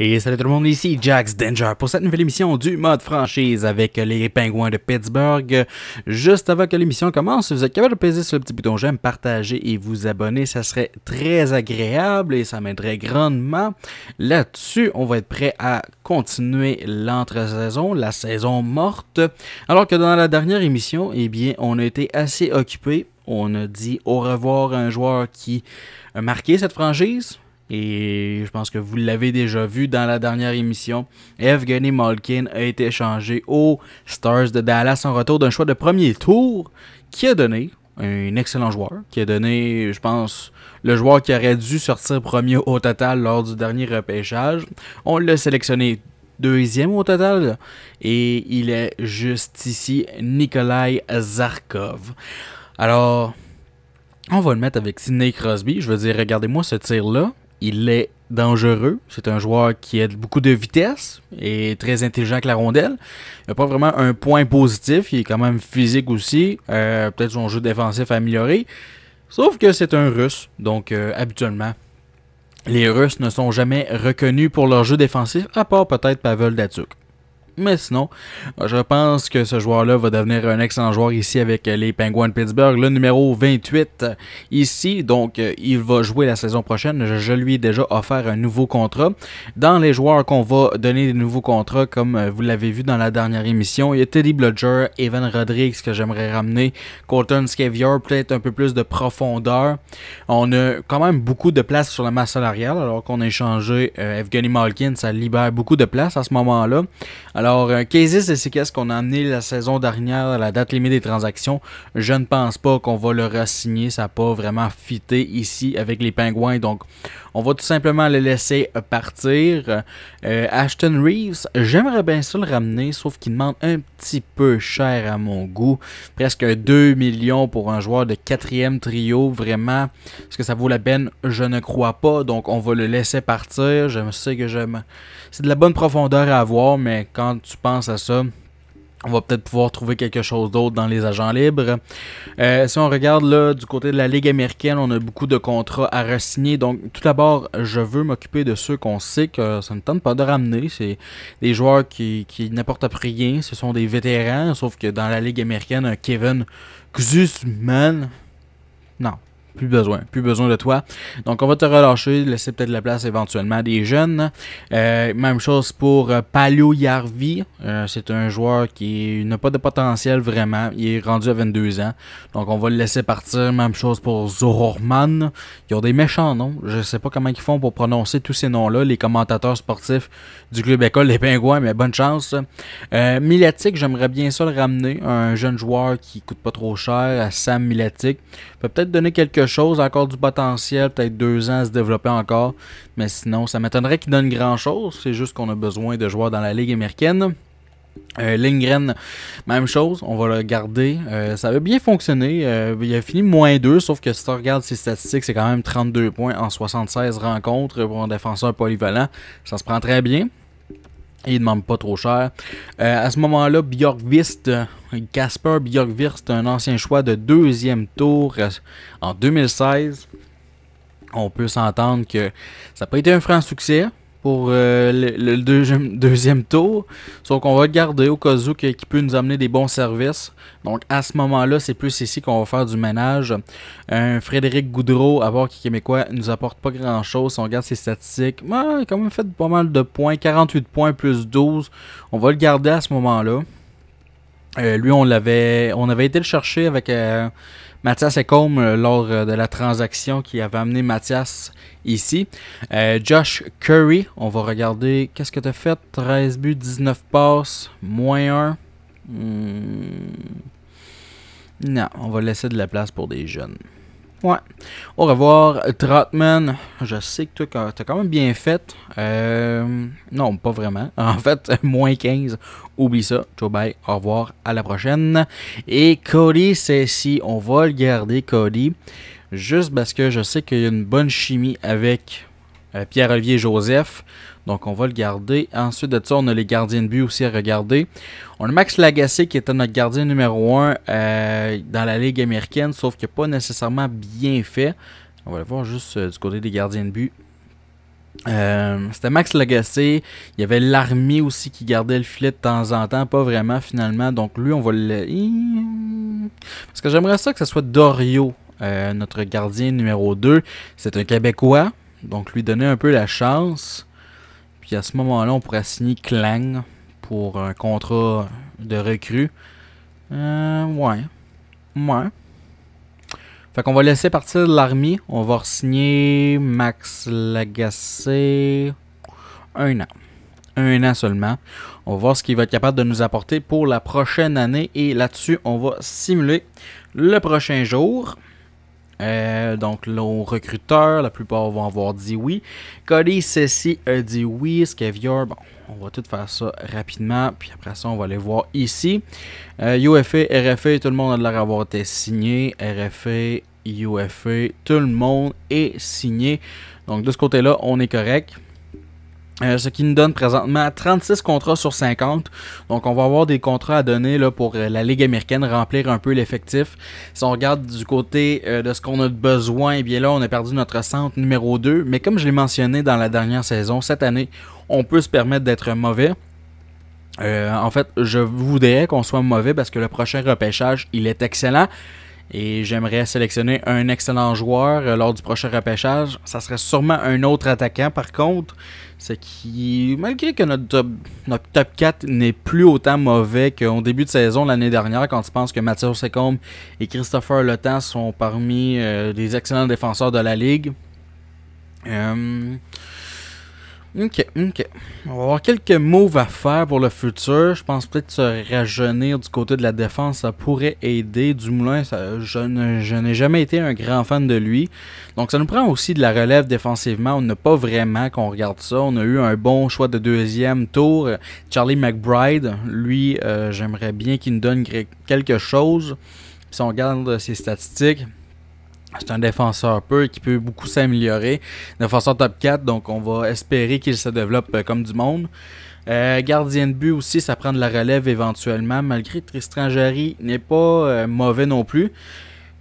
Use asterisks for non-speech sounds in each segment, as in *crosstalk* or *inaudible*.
Et salut tout le monde, ici Jax Danger pour cette nouvelle émission du mode franchise avec les pingouins de Pittsburgh. Juste avant que l'émission commence, si vous êtes capable de peser sur le petit bouton j'aime, partager et vous abonner, ça serait très agréable et ça m'aiderait grandement. Là-dessus, on va être prêt à continuer l'entre-saison, la saison morte. Alors que dans la dernière émission, eh bien, on a été assez occupé. On a dit au revoir à un joueur qui a marqué cette franchise, et je pense que vous l'avez déjà vu dans la dernière émission. Evgeny Malkin a été échangé aux Stars de Dallas en retour d'un choix de premier tour qui a donné un excellent joueur, qui a donné, je pense, le joueur qui aurait dû sortir premier au total lors du dernier repêchage. On l'a sélectionné deuxième au total et il est juste ici, Nikolai Zarkov. Alors, on va le mettre avec Sidney Crosby. Je veux dire, regardez-moi ce tir-là il est dangereux. C'est un joueur qui a beaucoup de vitesse et très intelligent avec la rondelle. Il n'a pas vraiment un point positif. Il est quand même physique aussi. Euh, peut-être son jeu défensif amélioré. Sauf que c'est un russe. Donc, euh, habituellement, les Russes ne sont jamais reconnus pour leur jeu défensif, à part peut-être Pavel Datsuk. Mais sinon, je pense que ce joueur-là va devenir un excellent joueur ici avec les Penguins de Pittsburgh. Le numéro 28 ici, donc il va jouer la saison prochaine. Je, lui ai déjà offert un nouveau contrat. Dans les joueurs qu'on va donner des nouveaux contrats, comme vous l'avez vu dans la dernière émission, il y a Teddy Bludger, Evan Rodriguez que j'aimerais ramener, Colton Scavier, peut-être un peu plus de profondeur. On a quand même beaucoup de place sur la masse salariale, alors qu'on a échangé euh, Evgeny Malkin, ça libère beaucoup de place à ce moment-là. Alors, un Casey, c'est qu'est-ce qu'on a amené la saison dernière à la date limite des transactions. Je ne pense pas qu'on va le re-signer. Ça n'a pas vraiment fité ici avec les Pingouins. Donc, on va tout simplement le laisser partir. Euh, Ashton Reeves, j'aimerais bien ça le ramener, sauf qu'il demande un petit peu cher à mon goût. Presque 2 millions pour un joueur de quatrième trio. Vraiment, est-ce que ça vaut la peine? Je ne crois pas. Donc, on va le laisser partir. Je sais que j'aime. C'est de la bonne profondeur à avoir, mais quand tu penses à ça, on va peut-être pouvoir trouver quelque chose d'autre dans les agents libres. Euh, si on regarde là du côté de la Ligue américaine, on a beaucoup de contrats à re-signer. Donc tout d'abord, je veux m'occuper de ceux qu'on sait que ça ne tente pas de ramener. C'est des joueurs qui, qui n'apportent rien. Ce sont des vétérans. Sauf que dans la Ligue américaine, Kevin Guzman. Non, plus besoin, plus besoin de toi. Donc on va te relâcher, laisser peut-être la place éventuellement à des jeunes. Euh, même chose pour euh, Palio Yarvi. Euh, c'est un joueur qui n'a pas de potentiel vraiment. Il est rendu à 22 ans. Donc on va le laisser partir. Même chose pour Zororman. Ils ont des méchants noms. Je sais pas comment ils font pour prononcer tous ces noms-là. Les commentateurs sportifs du club école des Pingouins, mais bonne chance. Milatic, j'aimerais bien ça le ramener. Un jeune joueur qui coûte pas trop cher. Sam Milatic. Peut peut-être donner chose, encore du potentiel, peut-être deux ans à se développer encore. Mais sinon, ça m'étonnerait qu'il donne grand chose. C'est juste qu'on a besoin de joueurs dans la Ligue américaine. Euh, Lindgren, même chose, on va le garder. Euh, ça avait bien fonctionné. Euh, il a fini moins 2, sauf que si tu regardes ses statistiques, c'est quand même 32 points en 76 rencontres pour un défenseur polyvalent. Ça se prend très bien. Il demande pas trop cher. Euh, à ce moment-là, Bjorkvist, Casper Bjorkvist, un ancien choix de deuxième tour euh, en 2016. On peut s'entendre que ça n'a pas été un franc succès pour euh, le, deuxième, tour. Sauf qu'on va le garder au cas où qui peut nous amener des bons services. Donc à ce moment-là, c'est plus ici qu'on va faire du ménage. Frédéric Goudreau, à voir qui est québécois, nous apporte pas grand-chose. Si on regarde ses statistiques, il a quand même fait pas mal de points. 48 points plus 12. On va le garder à ce moment-là. Euh, lui, on l'avait, on avait été le chercher avec euh, Mathias Ecom euh, lors de la transaction qui avait amené Mathias ici. Josh Curry, on va regarder qu'est-ce que tu as fait? 13 buts, 19 passes, moins 1. Hmm. Non, on va laisser de la place pour des jeunes. Au revoir, Trotman. Je sais que toi, t'as quand même bien fait. Euh, non, pas vraiment. *laughs* En fait, *laughs* moins 15. Oublie ça. Ciao, bye. Au revoir. À la prochaine. Et Cody, c'est si on va le garder, Cody. Juste parce que je sais qu'il y a une bonne chimie avec euh, Pierre-Olivier Joseph. Donc, on va le garder. Ensuite de ça, on a les gardiens de but aussi à regarder. On a Max Lagacé qui était notre gardien numéro 1 euh, dans la Ligue américaine, sauf n'a pas nécessairement bien fait. On va le voir juste euh, du côté des gardiens de but. Euh, c'était Max Legacy. Il y avait l'armée aussi qui gardait le filet de temps en temps. Pas vraiment finalement. Donc lui, on va le... Parce que j'aimerais ça que ce soit Dorio, notre gardien numéro 2. C'est un Québécois. Donc lui donner un peu la chance. Puis à ce moment-là, on pourrait signer Clang pour un contrat de recrue. Euh, ouais. Ouais. Fait qu'on va laisser partir l'armée. On va signer Max Lagacé. Un an. Un an seulement. On va voir ce qu'il va être capable de nous apporter pour la prochaine année. Et là-dessus, on va simuler le prochain jour. Euh, donc, nos recruteurs, la plupart vont avoir dit oui. Cody Ceci a dit oui. Scavior, bon, on va tout faire ça rapidement. Puis après ça, on va aller voir ici. Euh, UFA, RFA, tout le monde a l'air d'avoir été signé. RFA, UFA, tout le monde est signé. Donc, de ce côté-là, on est correct. Euh, ce qui nous donne présentement 36 contrats sur 50. Donc, on va avoir des contrats à donner là, pour euh, la Ligue américaine, remplir un peu l'effectif. Si on regarde du côté euh, de ce qu'on a besoin, eh bien là, on a perdu notre centre numéro 2. Mais comme je l'ai mentionné dans la dernière saison, cette année, on peut se permettre d'être mauvais. en fait, je voudrais qu'on soit mauvais parce que le prochain repêchage, il est excellent. Et j'aimerais sélectionner un excellent joueur lors du prochain repêchage. Ça serait sûrement un autre attaquant par contre. Ce qui, malgré que notre top, notre top 4 n'est plus autant mauvais qu'au début de saison l'année dernière, quand tu penses que Mathieu Secombe et Christopher Le sont parmi euh, les excellents défenseurs de la ligue. Euh, Ok, ok. On va avoir quelques moves à faire pour le futur. Je pense peut-être se rajeunir du côté de la défense, ça pourrait aider. Du Moulin, je, n'ai jamais été un grand fan de lui. Donc ça nous prend aussi de la relève défensivement. On n'a pas vraiment qu'on regarde ça. On a eu un bon choix de deuxième tour. Charlie McBride, lui, euh, j'aimerais bien qu'il nous donne quelque chose. si on regarde ses statistiques, c'est un défenseur peu qui peut beaucoup s'améliorer. Défenseur top 4, donc on va espérer qu'il se développe euh, comme du monde. Euh, gardien de but aussi, ça prend de la relève éventuellement, malgré que Tristan n'est pas euh, mauvais non plus.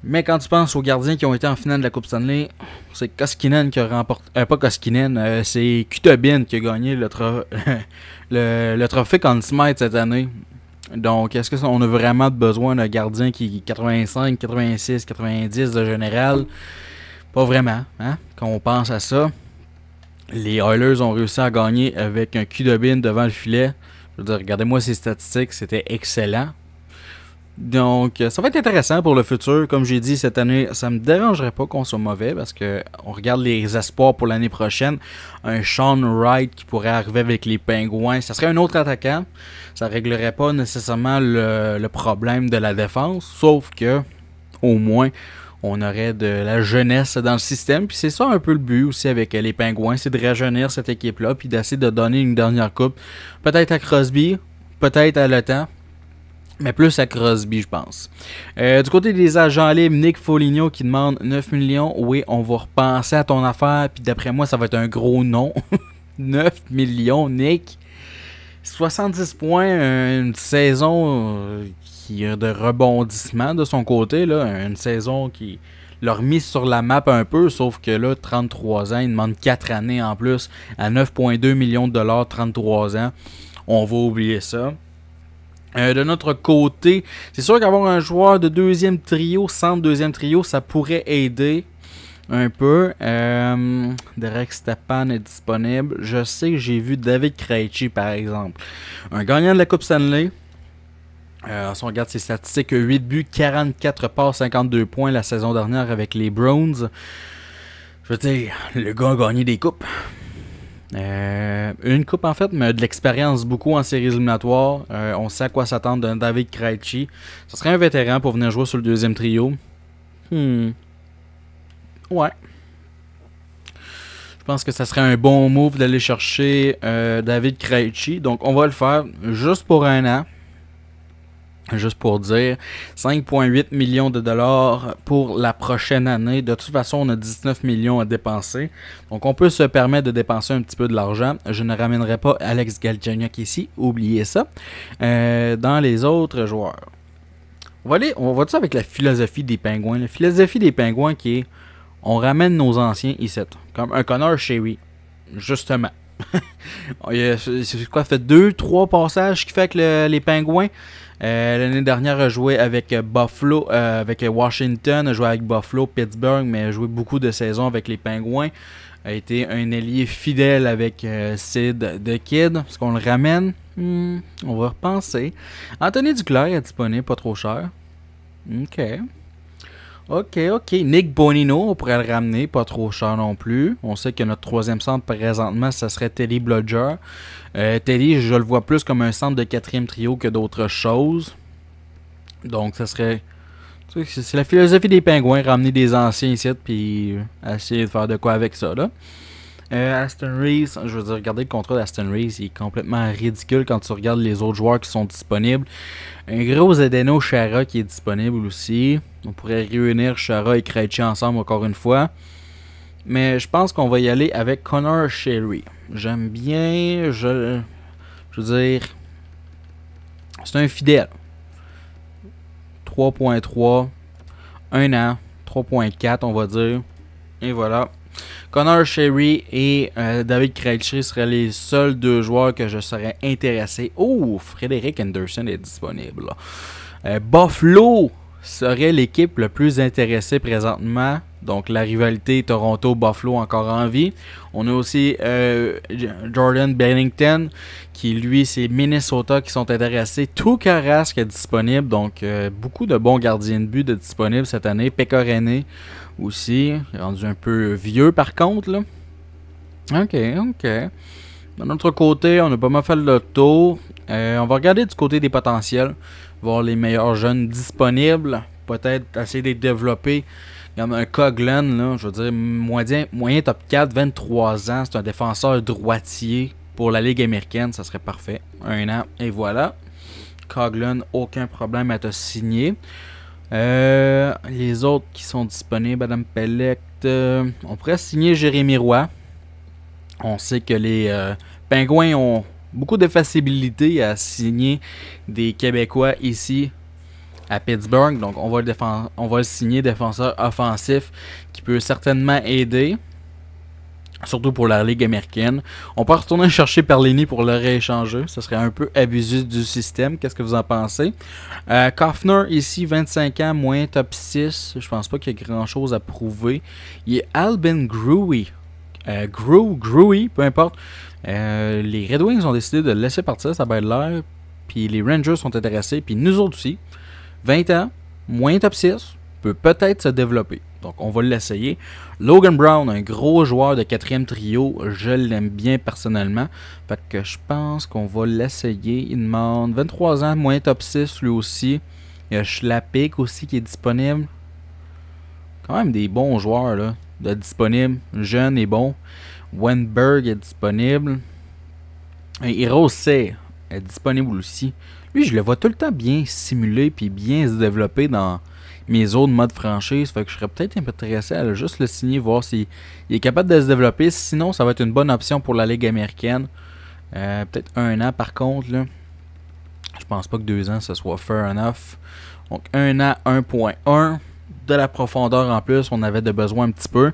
Mais quand tu penses aux gardiens qui ont été en finale de la Coupe Stanley, c'est Koskinen qui a remporté. pas Koskinen, c'est Kutobin qui a gagné le, *laughs* le, le trophée Conn Smythe cette année. Donc, est-ce qu'on a vraiment besoin d'un gardien qui est 85, 86, 90 de général? Pas vraiment, hein? Quand on pense à ça, les Oilers ont réussi à gagner avec un cul de bin devant le filet. Je veux dire, regardez-moi ces statistiques, c'était excellent. Donc, ça va être intéressant pour le futur. Comme j'ai dit cette année, ça me dérangerait pas qu'on soit mauvais parce que on regarde les espoirs pour l'année prochaine. Un Sean Wright qui pourrait arriver avec les Pingouins, ça serait un autre attaquant. Ça réglerait pas nécessairement le, problème de la défense, sauf que au moins on aurait de la jeunesse dans le système. Puis c'est ça un peu le but aussi avec les Pingouins, c'est de rajeunir cette équipe-là, puis d'essayer de donner une dernière coupe. Peut-être à Crosby, peut-être à Le mais plus à Crosby, je pense. Euh, du côté des agents libres, Nick Foligno qui demande 9 millions. Oui, on va repenser à ton affaire. Puis d'après moi, ça va être un gros nom. 9 *laughs* millions, Nick. 70 points, une saison euh, qui a de rebondissement de son côté. Là. Une saison qui l'a remis sur la map un peu, sauf que là, 33 ans, il demande 4 années en plus à 9,2 millions de dollars, 33 ans. On va oublier ça. Euh, de notre côté, c'est sûr qu'avoir un joueur de deuxième trio, centre deuxième trio, ça pourrait aider un peu. Euh, Derek Stepan est disponible. Je sais que j'ai vu David Krejci, par exemple. Un gagnant de la Coupe Stanley. Euh, si on regarde ses statistiques, 8 buts, 44 passes, 52 points la saison dernière avec les Browns. Je veux dire, le gars a gagné des coupes. Euh, une coupe en fait, mais de l'expérience beaucoup en séries éliminatoires. Euh, on sait à quoi s'attendre d'un David Krejci. Ce serait un vétéran pour venir jouer sur le deuxième trio. Hmm. Ouais. Je pense que ça serait un bon move d'aller chercher euh, David Krejci. Donc on va le faire juste pour un an. Juste pour dire, 5,8 millions de dollars pour la prochaine année. De toute façon, on a 19 millions à dépenser. Donc, on peut se permettre de dépenser un petit peu de l'argent. Je ne ramènerai pas Alex Galchenyuk ici, oubliez ça. Euh, dans les autres joueurs. On va aller, on ça avec la philosophie des pingouins. La philosophie des pingouins qui est, on ramène nos anciens ici. Comme un Connor Sherry. justement. *laughs* c'est quoi, fait deux, trois passages qui fait que les Pingouins. Euh, l'année dernière, a joué avec Buffalo, euh, avec Washington, a joué avec Buffalo, Pittsburgh, mais a joué beaucoup de saisons avec les Pingouins. A été un allié fidèle avec euh, Sid The Kid. Est-ce qu'on le ramène? Hmm, On va repenser. Anthony Duclair est disponible, pas trop cher. Ok. Ok, ok. Nick Bonino, on pourrait le ramener, pas trop cher non plus. On sait que notre troisième centre présentement, ça serait Teddy Bludger. Euh, Teddy, je le vois plus comme un centre de quatrième trio que d'autres choses. Donc, ça serait. C'est la philosophie des pingouins, ramener des anciens ici, puis essayer de faire de quoi avec ça, là. Euh, Aston Reese, je veux dire, regardez le contrat d'Aston Reese, il est complètement ridicule quand tu regardes les autres joueurs qui sont disponibles. Un gros Edeno Chara qui est disponible aussi. On pourrait réunir Chara et Krejci ensemble encore une fois. Mais je pense qu'on va y aller avec Connor Sherry. J'aime bien, je, je veux dire, c'est un fidèle. 3.3, 1 an, 3.4 on va dire. Et voilà. Connor Sherry et euh, David Krejci seraient les seuls deux joueurs que je serais intéressé. Oh, Frédéric Anderson est disponible. Euh, Buffalo serait l'équipe le plus intéressée présentement. Donc la rivalité Toronto-Buffalo encore en vie. On a aussi euh, Jordan Bennington qui lui c'est Minnesota qui sont intéressés. Tout Carrasque est disponible. Donc beaucoup de bons gardiens de but de disponibles cette année. René aussi. Rendu un peu vieux par contre. Là. Ok, ok. De notre côté, on a pas mal fait le tour. Euh, on va regarder du côté des potentiels. Voir les meilleurs jeunes disponibles. Peut-être essayer de les développer. Comme un Coglan, là, je veux dire, moyen, moyen top 4, 23 ans. C'est un défenseur droitier pour la Ligue américaine. Ça serait parfait. Un an, et voilà. Coglan, aucun problème à te signer. Euh, les autres qui sont disponibles, Madame Pellect, euh, on pourrait signer Jérémy Roy. On sait que les euh, Pingouins ont beaucoup de facilité à signer des Québécois ici à Pittsburgh. Donc on va on va le signer défenseur offensif qui peut certainement aider surtout pour la Ligue américaine. On peut retourner chercher Perlini pour le rééchanger. Ce serait un peu abusif du système. Qu'est-ce que vous en pensez? Euh, Kaufner, ici, 25 ans, moins top 6. Je pense pas qu'il y ait grand-chose à prouver. Il est Albin Gruey. Euh, Grew, peu importe. Euh, les Red Wings ont décidé de laisser partir, ça va être l'air. Puis les Rangers sont intéressés, puis nous autres aussi. 20 ans, moins top 6, peut peut-être se développer. Donc, on va l'essayer. Logan Brown, un gros joueur de quatrième trio. Je l'aime bien personnellement. Fait que je pense qu'on va l'essayer. Il demande 23 ans, moins top 6 lui aussi. Il y a Schlapik aussi qui est disponible. Quand même des bons joueurs là, de disponibles. Jeune et bon. Wenberg est disponible. Hero C est disponible aussi. Lui, je le vois tout le temps bien simulé puis bien se développer dans mes autres modes franchise. Que je serais peut-être intéressé à juste le signer, voir s'il est capable de se développer. Sinon, ça va être une bonne option pour la Ligue américaine. Euh, peut-être un an par contre. Là. Je pense pas que deux ans ce soit fair enough. Donc un an 1.1. De la profondeur en plus, on avait de besoin un petit peu.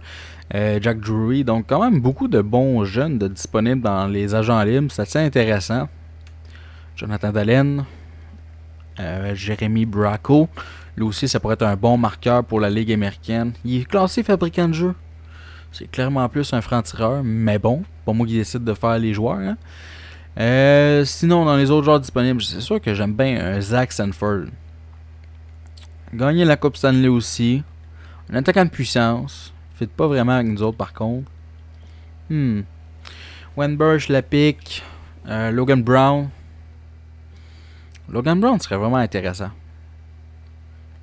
Euh, Jack Drury, donc quand même beaucoup de bons jeunes de disponibles dans les agents libres. C'est assez intéressant. Jonathan Dallen, euh, Jérémy Bracco. Lui aussi, ça pourrait être un bon marqueur pour la Ligue américaine. Il est classé fabricant de jeu. C'est clairement plus un franc-tireur, mais bon, pas moi qui décide de faire les joueurs. Hein. Euh, sinon, dans les autres joueurs disponibles, c'est sûr que j'aime bien un Zach Sanford. Gagner la Coupe Stanley aussi. Un attaquant de puissance. Fait pas vraiment avec nous autres par contre. Hmm. Wenberg, la pique. Euh, Logan Brown. Logan Brown serait vraiment intéressant.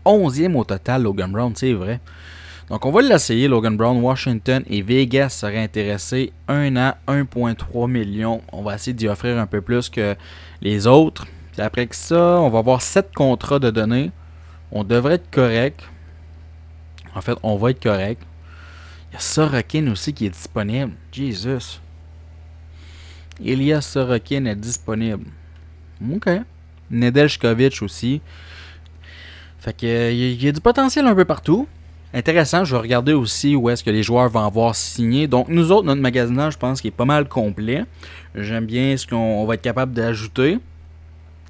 11e au total, Logan Brown, c'est vrai. Donc, on va l'essayer, Logan Brown. Washington et Vegas seraient intéressés. Un an, 1,3 million. On va essayer d'y offrir un peu plus que les autres. Puis après que ça, on va avoir 7 contrats de données. On devrait être correct. En fait, on va être correct. Il y a Sorokin aussi qui est disponible. Jesus. Elias Sorokin est disponible. OK. Nedeljkovic aussi. Fait que il y, a du potentiel un peu partout. Intéressant, je vais regarder aussi où est-ce que les joueurs vont avoir signé. Donc, nous autres, notre magasinage, je pense qu'il est pas mal complet. J'aime bien ce qu'on va être capable d'ajouter.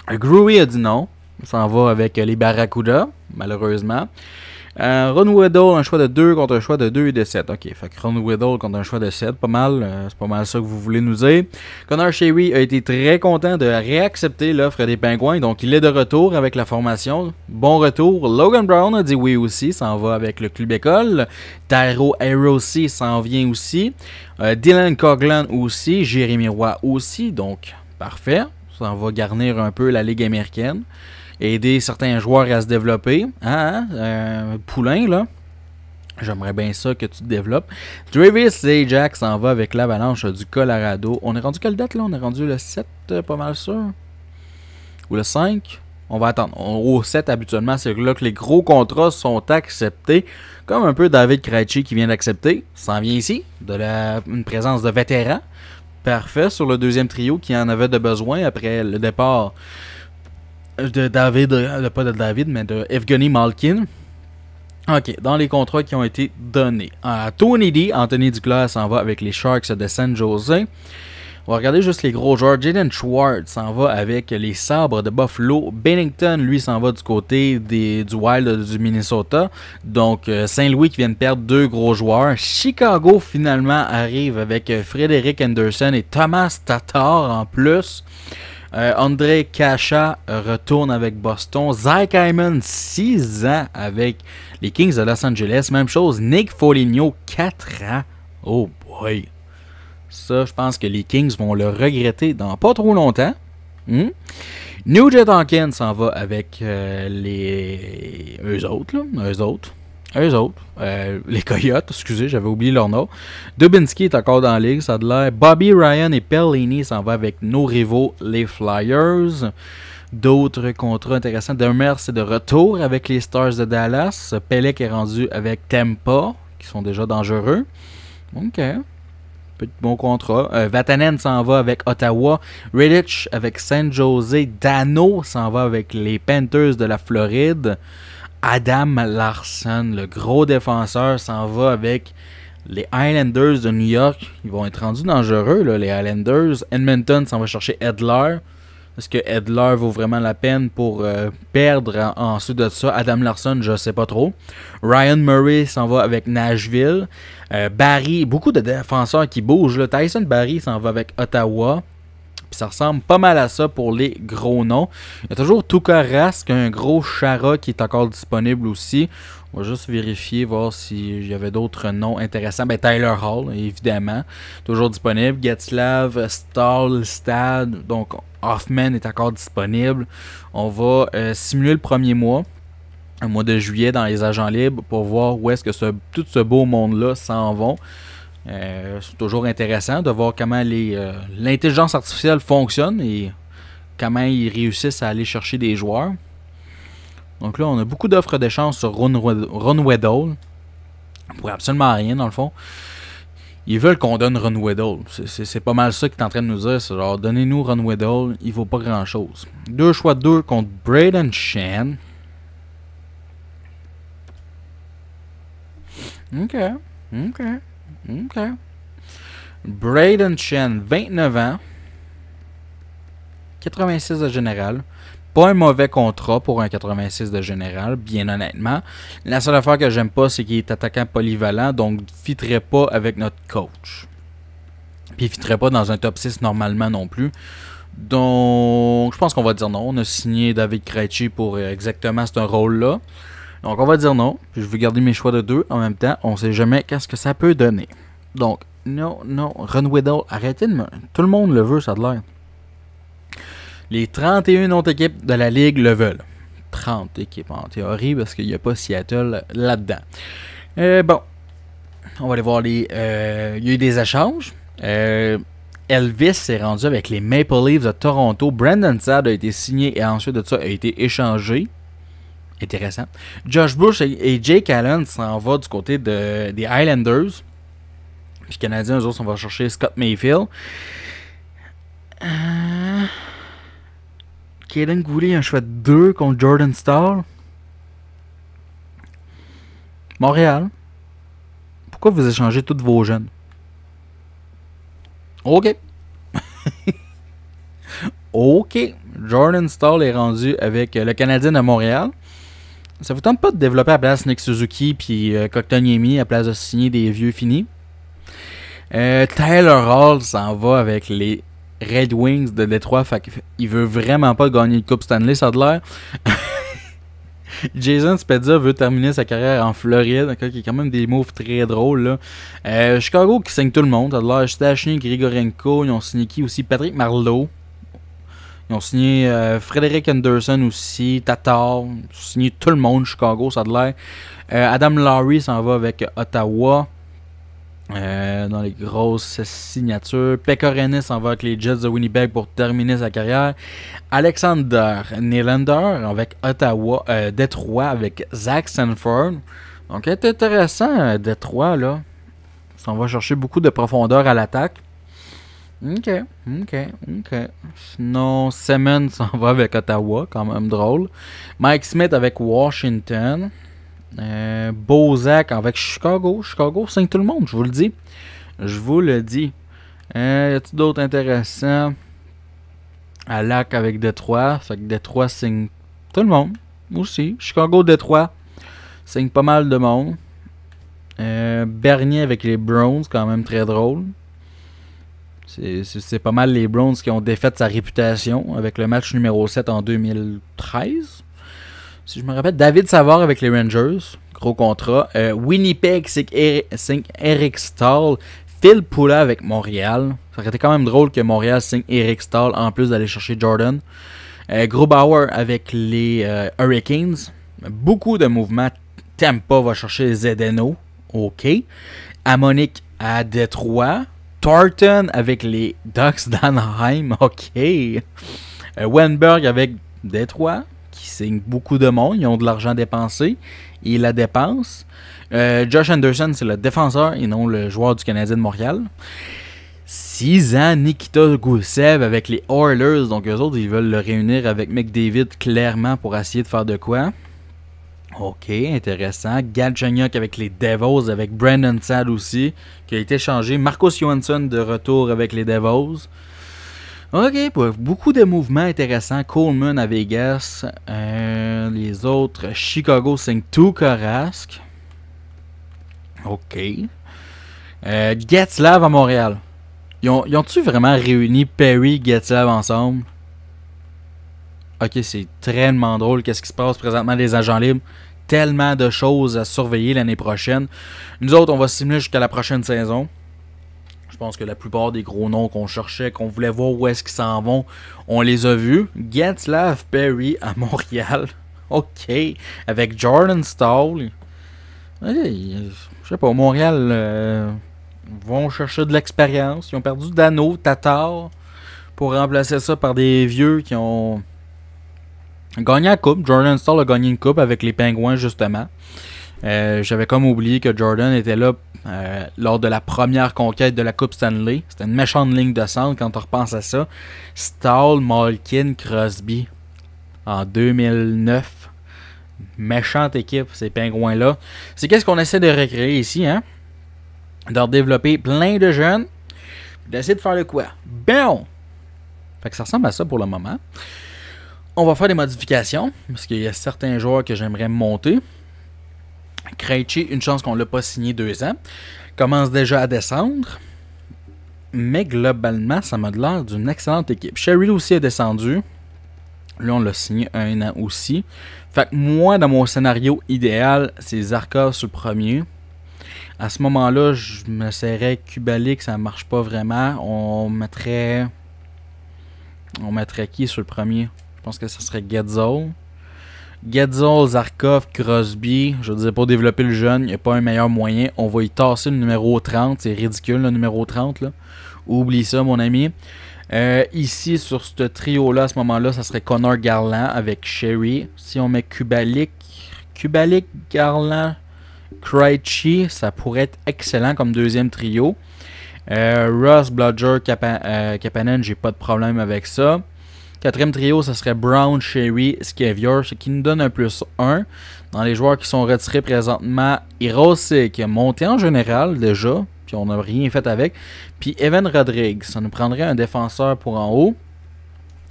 Groovy a dit non. On s'en va avec les Barracuda, malheureusement. Euh, Ron Weddle, un choix de 2 contre un choix de 2 et de 7. Ok, fait Ron Weddle contre un choix de 7, pas mal. Euh, c'est pas mal ça que vous voulez nous dire. Connor Sherry a été très content de réaccepter l'offre des Pingouins, donc il est de retour avec la formation. Bon retour. Logan Brown a dit oui aussi, s'en va avec le club école. Tyro Aerosy s'en vient aussi. Euh, Dylan Coughlin aussi. Jérémy Roy aussi, donc parfait. Ça va garnir un peu la Ligue américaine aider certains joueurs à se développer. Hein? hein? Euh, poulain, là. J'aimerais bien ça que tu te développes. Travis Ajax s'en va avec l'avalanche du Colorado. On est rendu quelle date là? On est rendu le 7, euh, pas mal sûr? Ou le 5 On va attendre. Au 7, habituellement, c'est là que les gros contrats sont acceptés. Comme un peu David Krejci qui vient d'accepter. S'en vient ici. De la, une présence de vétérans. Parfait sur le deuxième trio qui en avait de besoin après le départ de David, euh, pas de David, mais de Evgeny Malkin. OK, dans les contrats qui ont été donnés. À Tony D, Anthony Duclair s'en va avec les Sharks de San Jose. On va regarder juste les gros joueurs. Jaden Schwartz s'en va avec les Sabres de Buffalo. Bennington, lui, s'en va du côté des, du Wild du Minnesota. Donc, euh, Saint-Louis qui vient de perdre deux gros joueurs. Chicago, finalement, arrive avec euh, Frédéric Anderson et Thomas Tatar en plus. Euh, André Kasha retourne avec Boston. Zach Hyman, 6 ans avec les Kings de Los Angeles. Même chose, Nick Foligno, 4 ans. Oh boy. Ça, je pense que les Kings vont le regretter dans pas trop longtemps. Hmm? New Jet Hawkins s'en va avec euh, les eux autres, là, eux autres. Eux autres. Euh, les Coyotes, excusez, j'avais oublié leur nom. Dubinsky est encore dans la ligue, ça de l'air. Bobby Ryan et Pellini s'en vont avec nos rivaux, les Flyers. D'autres contrats intéressants. Demers est de retour avec les Stars de Dallas. Pelec est rendu avec Tampa, qui sont déjà dangereux. Ok. Petit bon contrat. Euh, Vatanen s'en va avec Ottawa. Riddich avec San Jose. Dano s'en va avec les Panthers de la Floride. Adam Larson, le gros défenseur, s'en va avec les Highlanders de New York. Ils vont être rendus dangereux, les Highlanders. Edmonton s'en va chercher Edler. Est-ce que Edler vaut vraiment la peine pour euh, perdre ensuite de ça? Adam Larson, je ne sais pas trop. Ryan Murray s'en va avec Nashville. Euh, Barry, beaucoup de défenseurs qui bougent. Tyson Barry s'en va avec Ottawa ça ressemble pas mal à ça pour les gros noms. Il y a toujours Tuka Rask, un gros Chara qui est encore disponible aussi. On va juste vérifier, voir s'il y avait d'autres noms intéressants. Ben, Tyler Hall, évidemment, toujours disponible. Getslav, Stad, donc Hoffman est encore disponible. On va euh, simuler le premier mois, un mois de juillet dans les agents libres pour voir où est-ce que tout ce beau monde-là s'en vont. Euh, c'est toujours intéressant de voir comment euh, l'intelligence artificielle fonctionne et comment ils réussissent à aller chercher des joueurs. Donc là, on a beaucoup d'offres d'échange sur Ron, Weddle. Pour absolument rien, dans le fond. Ils veulent qu'on donne Ron Weddle. C'est pas mal ça qu'ils est en train de nous dire. C'est genre, donnez-nous Ron Weddle, il vaut pas grand-chose. Deux choix de deux contre Braden Shan. Ok, ok. OK. Braden Chen, 29 ans. 86 de général. Pas un mauvais contrat pour un 86 de général, bien honnêtement. La seule affaire que j'aime pas, c'est qu'il est attaquant polyvalent, donc ne fitterait pas avec notre coach. Puis il fitterait pas dans un top 6 normalement non plus. Donc, je pense qu'on va dire non. On a signé David Krejci pour exactement ce rôle-là. Donc, on va dire non. je vais garder mes choix de deux en même temps. On sait jamais qu'est-ce que ça peut donner. Donc, non, non. Run Widow, arrêtez de me. Tout le monde le veut, ça a l'air. Les 31 autres équipes de la ligue le veulent. 30 équipes en théorie, parce qu'il n'y a pas Seattle là-dedans. Euh, bon. On va aller voir les. Euh, il y a eu des échanges. Euh, Elvis s'est rendu avec les Maple Leafs de Toronto. Brandon Saad a été signé et ensuite de ça a été échangé. Intéressant. Josh Bush et, Jake Allen s'en vont du côté de, des Highlanders. Puis les Canadiens, eux autres, on va chercher Scott Mayfield. Euh... Kaden Gooley, un choix de 2 contre Jordan Starr. Montréal. Pourquoi vous échangez tous vos jeunes? OK. *laughs* OK. Jordan Stall est rendu avec le Canadien de Montréal. Ça vous tente pas de développer à place Nick Suzuki puis euh, à place de signer des vieux finis? Euh, Tyler Hall s'en va avec les Red Wings de Détroit. Il veut vraiment pas gagner le Coupe Stanley, ça a l'air. *laughs* Jason Spezza veut terminer sa carrière en Floride, qui est quand même des moves très drôles. Euh, Chicago qui signe tout le monde. Ça a l'air Stachny, Grigorenko, ils ont signé aussi? Patrick Marleau. Ils ont signé euh, Frédéric Anderson aussi, Tatar. Ils ont signé tout le monde, Chicago, ça a l'air. Euh, Adam Lowry s'en va avec Ottawa. Euh, dans les grosses signatures. Pekka s'en va avec les Jets de Winnipeg pour terminer sa carrière. Alexander Nylander avec Ottawa, euh, Détroit avec Zach Sanford. Donc, c'est intéressant, Détroit, là. Ça va chercher beaucoup de profondeur à l'attaque. Ok, ok, ok. Sinon, Simmons s'en va avec Ottawa, quand même drôle. Mike Smith avec Washington. Euh, Bozak avec Chicago. Chicago signe tout le monde, je vous le dis. Je vous le dis. Euh, y a-t-il d'autres intéressants? À Lac avec Détroit. Fait que Détroit signe tout le monde. Aussi. Chicago, Détroit. Signe pas mal de monde. Euh, Bernier avec les Browns, quand même très drôle. C'est pas mal les Browns qui ont défait sa réputation avec le match numéro 7 en 2013 si je me rappelle, David Savard avec les Rangers, gros contrat. Euh, Winnipeg, c'est Eric Stahl. Phil Poula avec Montréal. Ça aurait été quand même drôle que Montréal signe Eric Stahl en plus d'aller chercher Jordan. Euh, Grubauer avec les euh, Hurricanes. Beaucoup de mouvements. Tampa va chercher Zedeno. OK. Amonic à Détroit. Thornton avec les Ducks d'Anaheim. *laughs* OK. Euh, Wenberg avec Détroit qui signent beaucoup de monde. Ils ont de l'argent dépensé. Ils la dépensent. Euh, Josh Anderson, c'est le défenseur et non le joueur du Canadien de Montréal. 6 ans, Nikita Gusev avec les Oilers. Donc, eux autres, ils veulent le réunir avec McDavid clairement pour essayer de faire de quoi. Ok, intéressant. Galchenyuk avec les Devils, avec Brandon Sad aussi, qui a été changé. Marcos Johansson de retour avec les Devils. Ok, beaucoup de mouvements intéressants. Coleman à Vegas. Euh, les autres, Chicago signe tout Rask. Ok. Euh, à Montréal. Ils ont-tu vraiment réuni Perry et Getzlav ensemble? Ok, c'est tellement drôle. Qu'est-ce qui se passe présentement les agents libres? Tellement de choses à surveiller l'année prochaine. Nous autres, on va simuler jusqu'à la prochaine saison. Je pense que la plupart des gros noms qu'on cherchait, qu'on voulait voir où est-ce qu'ils s'en vont, on les a vus. Getzlav Perry à Montréal. *laughs* OK. Avec Jordan Stall. je sais pas, Montréal euh, vont chercher de l'expérience. Ils ont perdu Dano, Tatar, pour remplacer ça par des vieux qui ont gagné la coupe. Jordan Stall a gagné une coupe avec les Pingouins, justement. Euh, j'avais comme oublié que Jordan était là euh, lors de la première conquête de la Coupe Stanley. C'était une méchante ligne de centre quand on repense à ça. Stahl, Malkin, Crosby en 2009. Méchante équipe, ces pingouins-là. C'est qu'est-ce qu'on essaie de recréer ici, hein? De développer plein de jeunes. D'essayer de faire le quoi? Bon! Fait que ça ressemble à ça pour le moment. On va faire des modifications, parce qu'il y a certains joueurs que j'aimerais monter. Krejci, une chance qu'on ne l'a pas signé deux ans, commence déjà à descendre. Mais globalement, ça m'a l'air d'une excellente équipe. Sherry aussi est descendu. Là, on l'a signé un an aussi. Fait que moi, dans mon scénario idéal, c'est Zarka sur le premier. À ce moment-là, je me serais Kubalik, ça marche pas vraiment. On mettrait. On mettrait qui sur le premier? Pense que ce serait Getzo. Getzel, Zarkov, Crosby, je veux dire, pour développer le jeune, il n'y a pas un meilleur moyen. On va y tasser le numéro 30. C'est ridicule, le numéro 30. Là. Oublie ça, mon ami. Euh, ici, sur ce trio-là, à ce moment-là, ça serait Connor Garland avec Sherry. Si on met Kubalik, Kubalik, Garland, Krejci, ça pourrait être excellent comme deuxième trio. Euh, Ross, Bludger, Kapanen, j'ai pas de problème avec ça. Quatrième trio, ce serait Brown, Sherry, Scavier, ce qui nous donne un plus 1. Dans les joueurs qui sont retirés présentement, Hirose qui monté en général déjà, puis on n'a rien fait avec. Puis Evan Rodriguez, ça nous prendrait un défenseur pour en haut.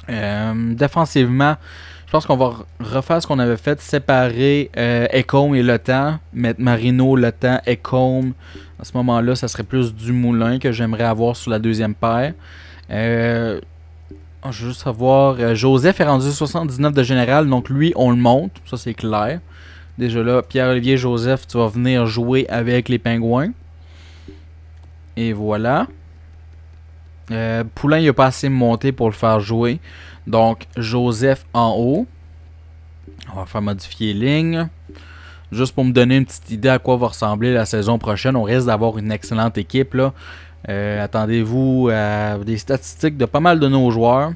Euh, défensivement, je pense qu'on va refaire ce qu'on avait fait, séparer euh, Ecom et Le Temps, mettre Marino, Le Temps, Ecom. À ce moment-là, ça serait plus du moulin que j'aimerais avoir sur la deuxième paire. Euh, je veux juste savoir, euh, Joseph est rendu 79 de général, donc lui, on le monte, ça c'est clair. Déjà là, Pierre-Olivier Joseph, tu vas venir jouer avec les pingouins. Et voilà. Euh, Poulain, il n'a pas assez monté pour le faire jouer. Donc, Joseph en haut. On va faire modifier ligne. Juste pour me donner une petite idée à quoi va ressembler la saison prochaine. On risque d'avoir une excellente équipe. là. Euh, Attendez-vous à des statistiques de pas mal de nos joueurs.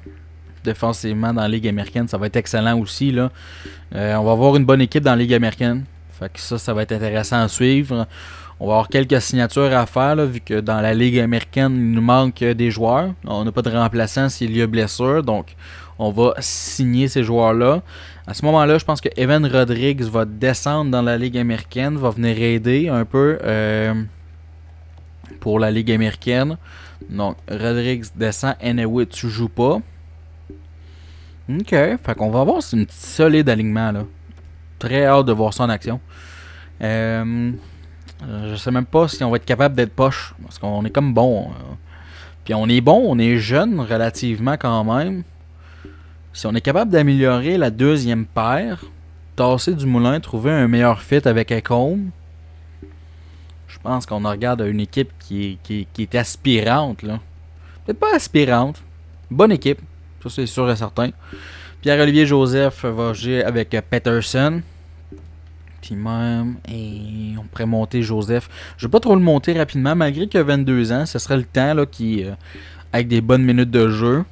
Défensivement dans la Ligue américaine, ça va être excellent aussi. Là. Euh, on va avoir une bonne équipe dans la Ligue américaine. Fait que ça, ça va être intéressant à suivre. On va avoir quelques signatures à faire, vu que dans la Ligue américaine, il nous manque des joueurs. On n'a pas de remplaçant s'il y a blessure. Donc, on va signer ces joueurs-là. À ce moment-là, je pense que Evan Rodriguez va descendre dans la Ligue américaine, va venir aider un peu euh, pour la Ligue américaine. Donc, Rodriguez descend. Anyway, tu joues pas. Ok, fait qu'on va avoir un petit solide alignement là. Très hâte de voir ça en action. Euh, je sais même pas si on va être capable d'être poche. Parce qu'on est comme bon. euh. Puis on est bon, on est jeune relativement quand même. Si on est capable d'améliorer la deuxième paire, tasser du moulin, trouver un meilleur fit avec Ecom, je pense qu'on regarde une équipe qui est, qui, qui est aspirante. Peut-être pas aspirante. Bonne équipe. Ça, c'est sûr et certain. Pierre-Olivier Joseph va jouer avec euh, Peterson. Puis même, et on pourrait monter Joseph. Je vais pas trop le monter rapidement, malgré qu'il a 22 ans. Ce serait le temps qui, euh, avec des bonnes minutes de jeu.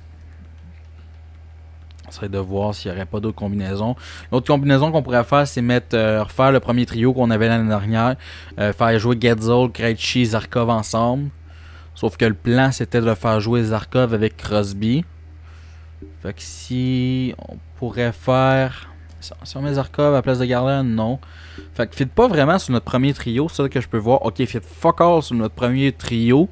Serait de voir s'il n'y aurait pas d'autres combinaisons. L'autre combinaison qu'on pourrait faire, c'est mettre euh, refaire le premier trio qu'on avait l'année dernière. euh, faire jouer Getzel, Krejci, Zarkov ensemble. Sauf que le plan, c'était de faire jouer Zarkov avec Crosby. Fait que si on pourrait faire. Si on met Zarkov à la place de Garland, non. Fait que fit pas vraiment sur notre premier trio, c'est ça que je peux voir. Ok, fit fuck all sur notre premier trio.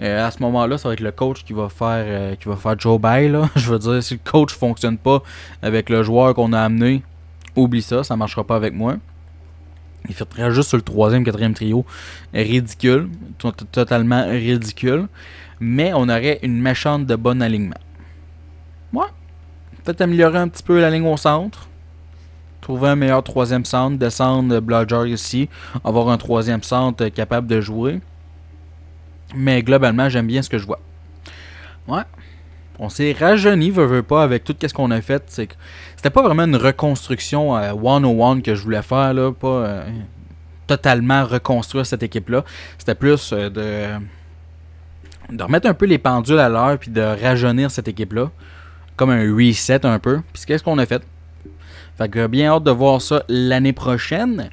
Euh, à ce moment-là, ça va être le coach qui va faire euh, qui va faire Joe Bay, là. *laughs* Je veux dire, si le coach fonctionne pas avec le joueur qu'on a amené, oublie ça, ça marchera pas avec moi. Il fitterait juste sur le troisième, quatrième trio. Ridicule. to- Totalement ridicule. Mais on aurait une méchante de bon alignement. Ouais. Peut-être améliorer un petit peu la ligne au centre. Trouver un meilleur troisième centre. Descendre Bludger ici. Avoir un troisième centre euh, capable de jouer. Mais globalement, j'aime bien ce que je vois. Ouais. On s'est rajeuni, veux, veux pas, avec tout ce qu'on a fait. C'est c'était pas vraiment une reconstruction euh, one-on-one que je voulais faire, là. Pas euh, totalement reconstruire cette équipe-là. C'était plus euh, de, de remettre un peu les pendules à l'heure puis de rajeunir cette équipe-là. Comme un reset un peu. Puis qu'est-ce qu'on a fait? Fait que bien hâte de voir ça l'année prochaine.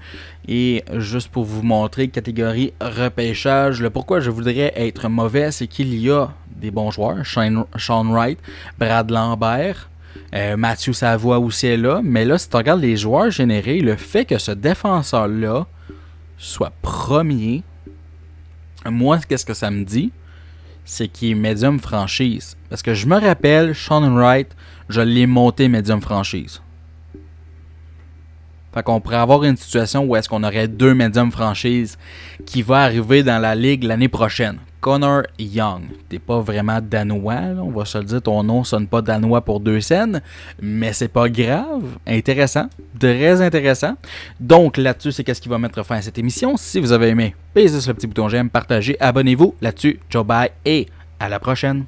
Et juste pour vous montrer, catégorie repêchage, le pourquoi je voudrais être mauvais, c'est qu'il y a des bons joueurs. Sean Wright, Brad Lambert, euh, Mathieu Savoie aussi est là. Mais là, si tu regardes les joueurs générés, le fait que ce défenseur-là soit premier, moi, qu'est-ce que ça me dit? C'est qu'il est médium franchise. Parce que je me rappelle, Sean Wright, je l'ai monté médium franchise. Fait qu'on pourrait avoir une situation où est-ce qu'on aurait deux médiums franchises qui va arriver dans la ligue l'année prochaine. Connor Young, t'es pas vraiment danois, on va se le dire, ton nom sonne pas danois pour deux scènes, mais c'est pas grave, intéressant, très intéressant. Donc là-dessus, c'est qu'est-ce qui va mettre fin à cette émission. Si vous avez aimé, baisez sur le petit bouton j'aime, partagez, abonnez-vous là-dessus. Joe bye et à la prochaine.